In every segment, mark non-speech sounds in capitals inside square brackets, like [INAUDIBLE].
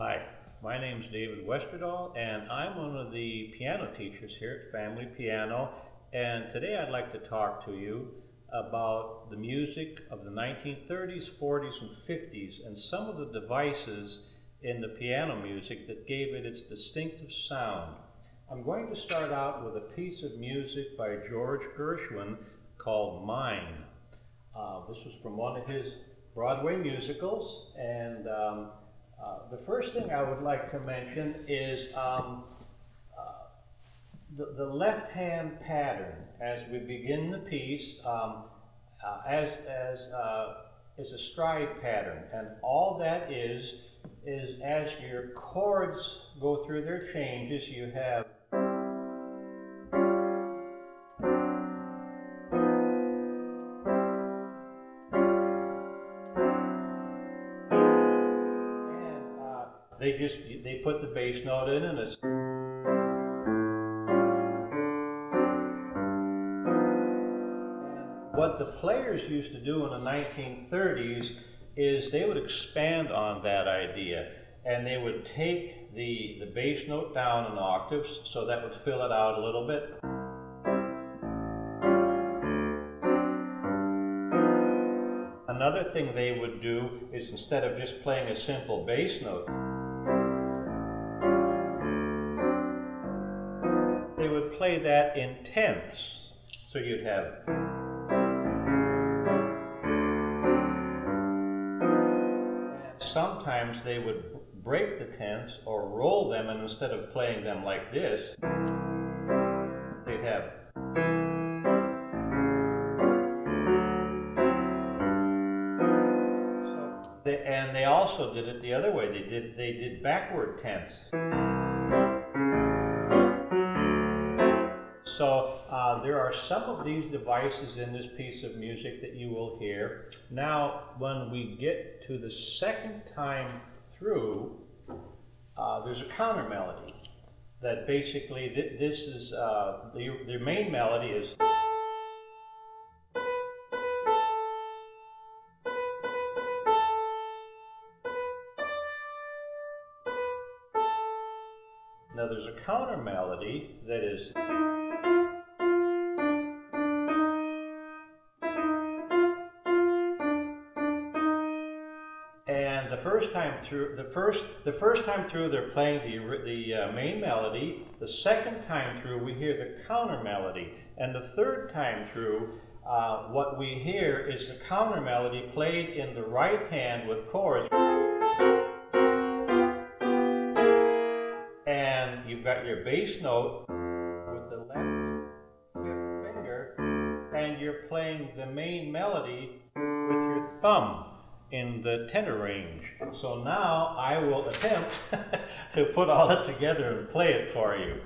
Hi, my name is David Westerdahl, and I'm one of the piano teachers here at Family Piano. And today I'd like to talk to you about the music of the 1930s, 40s, and 50s, and some of the devices in the piano music that gave it its distinctive sound. I'm going to start out with a piece of music by George Gershwin called Mine. Uh, this was from one of his Broadway musicals, and um, uh, the first thing I would like to mention is um, uh, the, the left hand pattern as we begin the piece um, uh, as, as uh, is a stride pattern, and all that is is as your chords go through their changes, you have they just they put the bass note in and it's what the players used to do in the 1930s is they would expand on that idea and they would take the, the bass note down in octaves so that would fill it out a little bit. Another thing they would do is instead of just playing a simple bass note, that in tenths. So you'd have sometimes they would break the tenths or roll them and instead of playing them like this, they'd have so they, and they also did it the other way. They did they did backward tenths. So uh, there are some of these devices in this piece of music that you will hear. Now, when we get to the second time through, uh, there's a counter melody that basically th this is uh, the, the main melody is. Now there's a counter melody that is. First time through, the first, the first time through, they're playing the, the uh, main melody. The second time through, we hear the counter melody. And the third time through, uh, what we hear is the counter melody played in the right hand with chords. And you've got your bass note with the left finger, and you're playing the main melody with your thumb in the tenor range. So now I will attempt [LAUGHS] to put all that together and play it for you.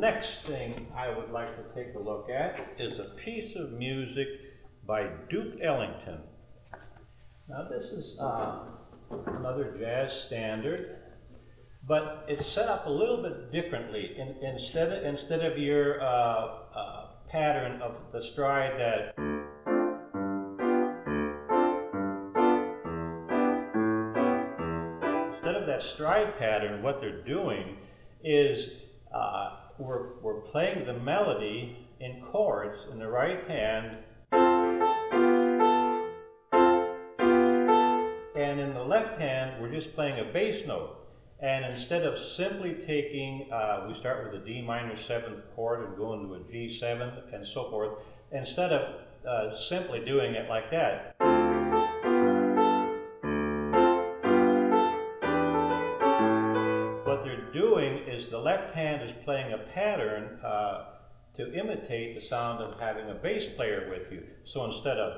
Next thing I would like to take a look at is a piece of music by Duke Ellington. Now this is uh, another jazz standard, but it's set up a little bit differently. In, instead, of, instead of your uh, uh, pattern of the stride that instead of that stride pattern, what they're doing is uh, we're, we're playing the melody in chords in the right hand. And in the left hand we're just playing a bass note. And instead of simply taking uh, we start with a D minor 7th chord and go into a G7 and so forth instead of uh, simply doing it like that is the left hand is playing a pattern uh, to imitate the sound of having a bass player with you. So instead of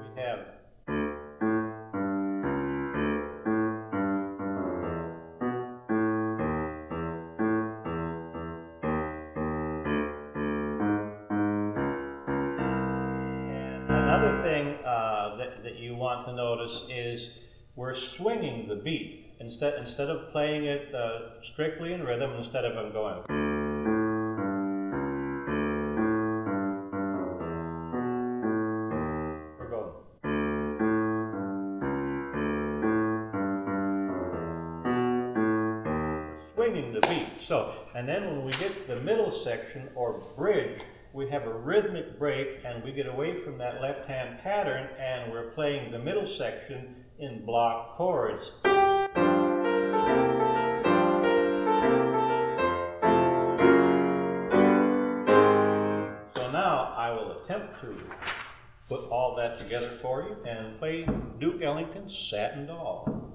we have another thing you want to notice is we're swinging the beat. Instead, instead of playing it uh, strictly in rhythm, instead of them going. We're going. Swinging the beat. So, and then when we get to the middle section or bridge, we have a rhythmic break and we get away from that left hand pattern and we're playing the middle section in block chords. So now I will attempt to put all that together for you and play Duke Ellington's Satin Doll.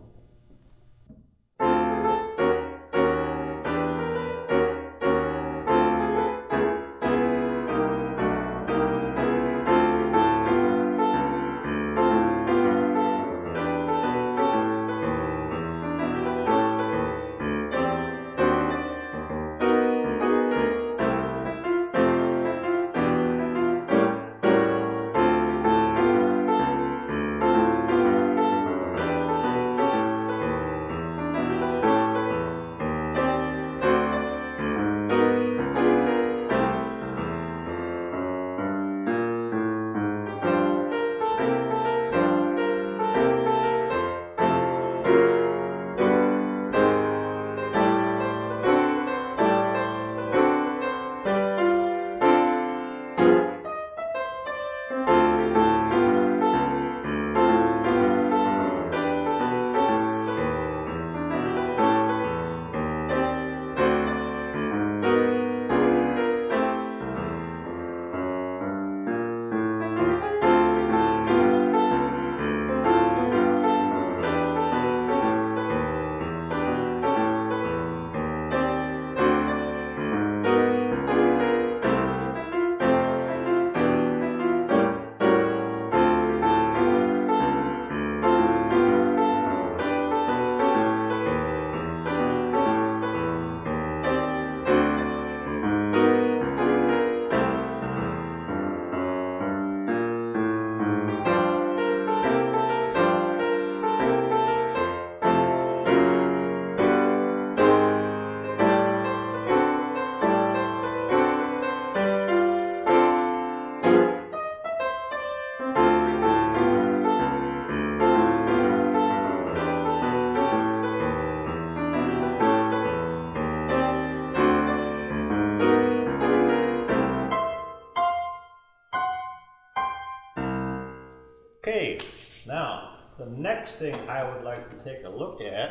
Next thing I would like to take a look at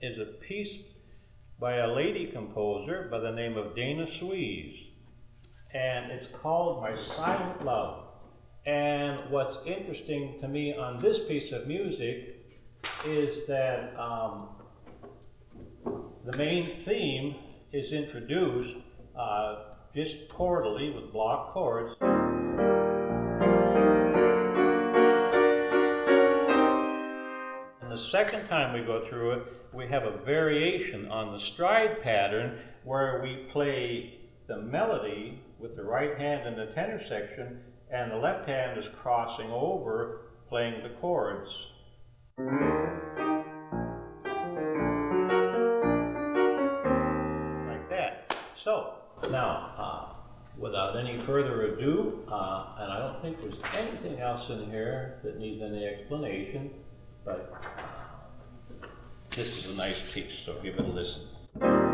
is a piece by a lady composer by the name of Dana Suesse. And it's called My Silent Love. And what's interesting to me on this piece of music is that um, the main theme is introduced uh, just chordally with block chords. Second time we go through it, we have a variation on the stride pattern where we play the melody with the right hand in the tenor section and the left hand is crossing over playing the chords. Like that. So, now, uh, without any further ado, uh, and I don't think there's anything else in here that needs any explanation, but this is a nice piece, so give it a listen.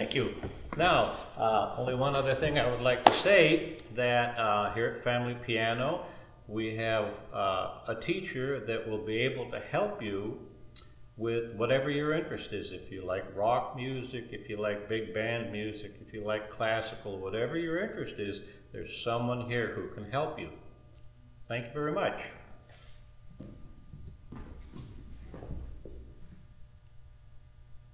Thank you. Now, uh, only one other thing I would like to say that uh, here at Family Piano, we have uh, a teacher that will be able to help you with whatever your interest is. If you like rock music, if you like big band music, if you like classical, whatever your interest is, there's someone here who can help you. Thank you very much.